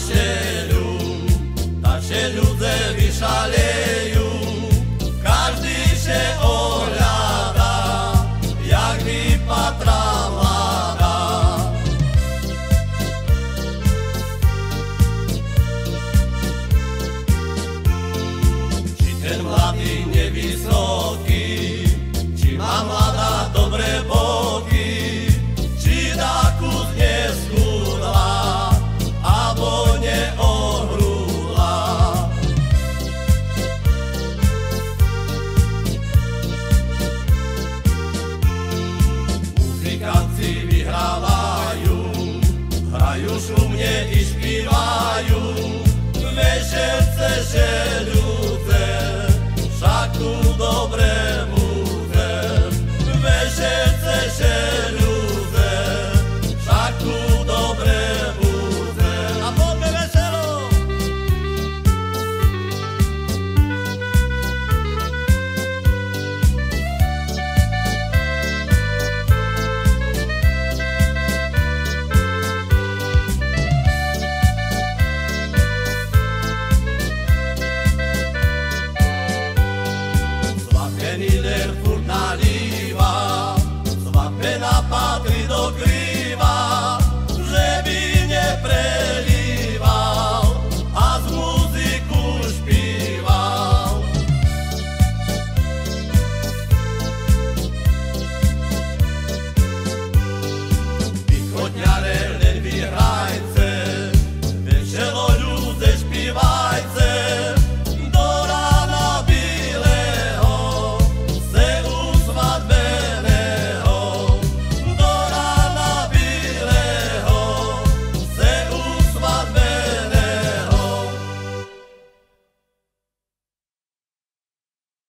weselu, tak się nudzę i szaleju. Każdy się oglada, jak mi patrawada. Czy ten młody niewisoki, już u mnie i śpiewają, weź